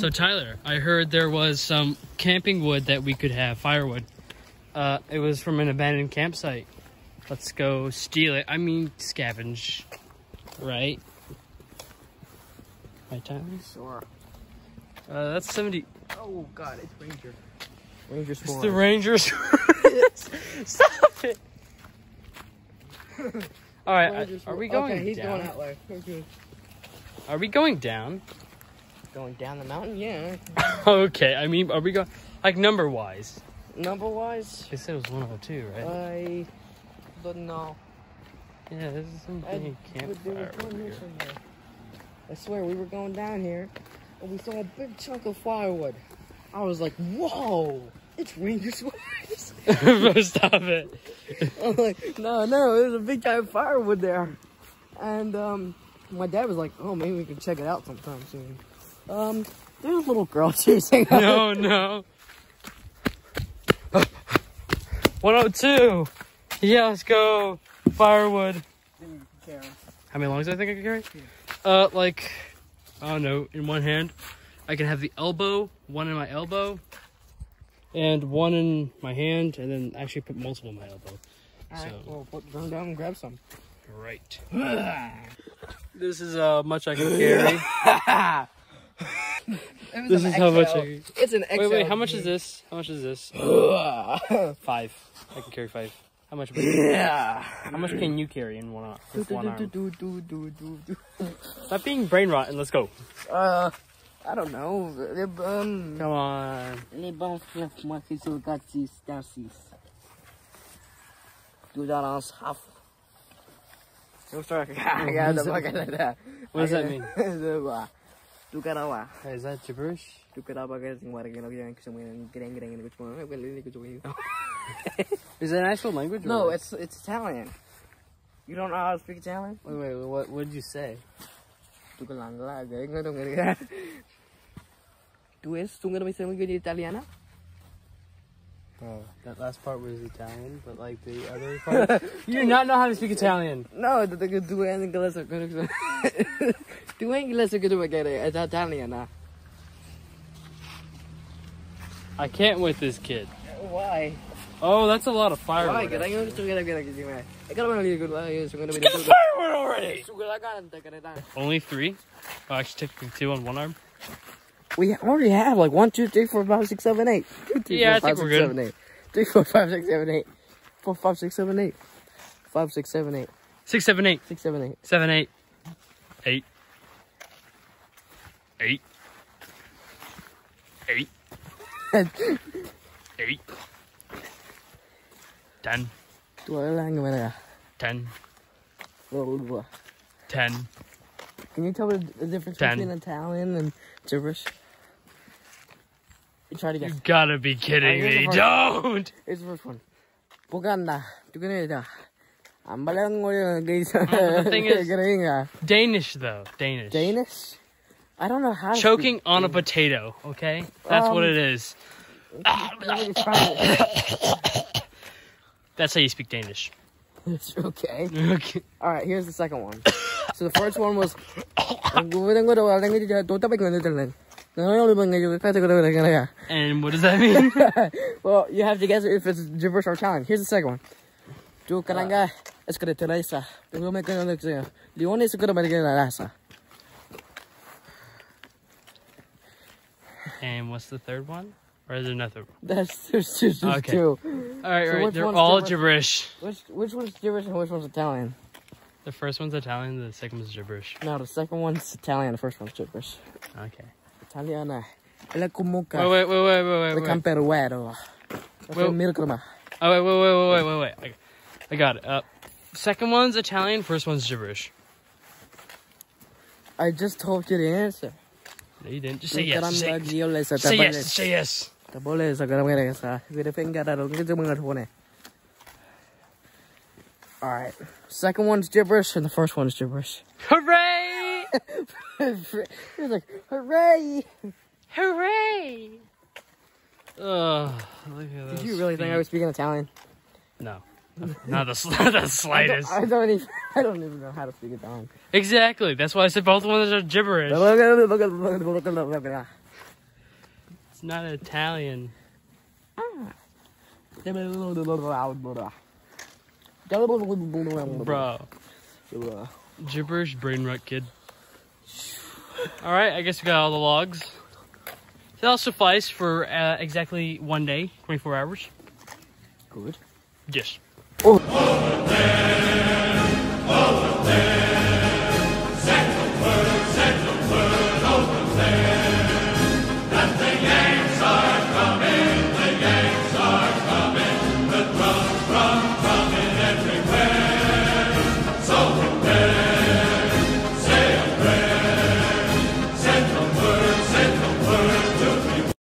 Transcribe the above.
So Tyler, I heard there was some camping wood that we could have, firewood. Uh, it was from an abandoned campsite. Let's go steal it. I mean, scavenge, right? Right, Tyler? Sure. Uh, that's seventy. Oh god, it's Ranger. Ranger It's the Rangers. Stop it. All right, are we going Okay, he's down? going that way. Okay. Are we going down? Going down the mountain? Yeah. okay, I mean, are we going like number wise? Number wise, They said it was 102, right? I don't know. yeah, this is some big campfire over here. I swear, we were going down here, and we saw a big chunk of firewood. I was like, whoa, it's Ranger Spores. Stop it. I'm like, no, no, there's a big giant firewood there. And um, my dad was like, oh, maybe we can check it out sometime soon. Um, there's a little girl chasing us. No, no. 102. Yeah, let's go. Firewood. How many lungs do I think I can carry? Uh, like, I don't know, in one hand. I can have the elbow, one in my elbow, and one in my hand, and then actually put multiple in my elbow. Alright, So- well, put down and grab some. Right. this is how much I can carry. this is how much I can. It's an XL. Wait, wait, how much is this? How much is this? Five. I can carry five. How much? yeah. How much can you carry in one arm? With one arm? Do, do, do, do, do. Stop being brain rot and let's go. Uh, I don't know. Um, Come on. les bons chefs, moi, qui sont gâtis, darcis. Do that on half. No, sorry, I got the fuck out that. What does that mean? Tu karawa. Hey, is that gibberish? Tu karawa ka sing wala gano yang kasi mo yung greng greng yung gusto mo. Well, hindi. Is that an actual language? No, it's it's Italian. You don't know how to speak Italian? Wait, wait, what, what did you say? Tu ka lang la, greng greng greng. Tu es, tu nga naman sa mga Italiana? Oh, that last part was Italian, but like the other part. you do not know how to speak Italian. No, the the due inglés o que Due inglés o que tu magere es Italian ah. I can't with this kid. Why? Oh, that's a lot of Why? firewood. Kada yung gusto kaya kaya kasi may. Ikaw naman ligo lang yung sungo naman Get firewood already! Sugalagan ta kada ta. Only three? Oh, actually, technically two on one arm. We already have like one, two, three, four, five, six, seven, eight. Two, three, Yeah, I four, think five, we're six, good. seven, eight. Three, four, five, six, seven, eight. Four, five, six, seven, eight. Five, six, seven, eight. Six, seven, eight. Six, seven, eight. Seven, eight. Eight. Eight. Eight. Eight. Ten. Dua lang naman na. Ten. Dua. Ten. Can you tell me the difference Ten. between Italian and gibberish? You try to guess. You gotta be kidding Alright, me. Don't! Here's the first one. Buganda. Tuganida. Ambalang mo yung guys. the thing is- Danish, though. Danish. Danish? I don't know how Choking on a potato, okay? That's what Um, it is. It's That's how you speak Danish. okay. Okay. Alright, here's the second one. So the first one was And what does that mean? Well, you have to guess if it's gibberish or Italian. Here's the second one. Tu karanga escre teresa. Tu me can look there. Leone is good about the rasa. and what's the third one? Or is there another one? That's there's just Okay. two. All right, so right. They're all gibberish? gibberish. Which which one's gibberish and which one's Italian? The first one's Italian, the second one's gibberish. No, the second one's Italian. The first one's gibberish. Okay. Italiana. La comuca. Wait, wait, wait, wait, wait, wait. wait. camperuero. Well- Oh, wait, wait, wait, wait, wait, wait, wait. I, I got it. Uh, second one's Italian, first one's gibberish. I just told you the answer. No, you didn't. Just say yes. Say, karanga gioles sa say yes. Say yes. Tabole sa karanga sa. Gede pengara ro ngete mga tone. All right. Second one's gibberish and the first one's gibberish. Hooray! He was like, hooray! Hooray! Look at Did you really think I was speaking Italian? No. Not the, sl- the I don't, slightest. I don't even. I don't even know how to speak Italian. Exactly. That's why I said both ones are gibberish. It's not Italian. Ah. Bro. Gibberish brain rot kid. Alright, I guess we got all the logs. That'll suffice for uh, exactly one day, 24 hours. Good. Yes. Oh.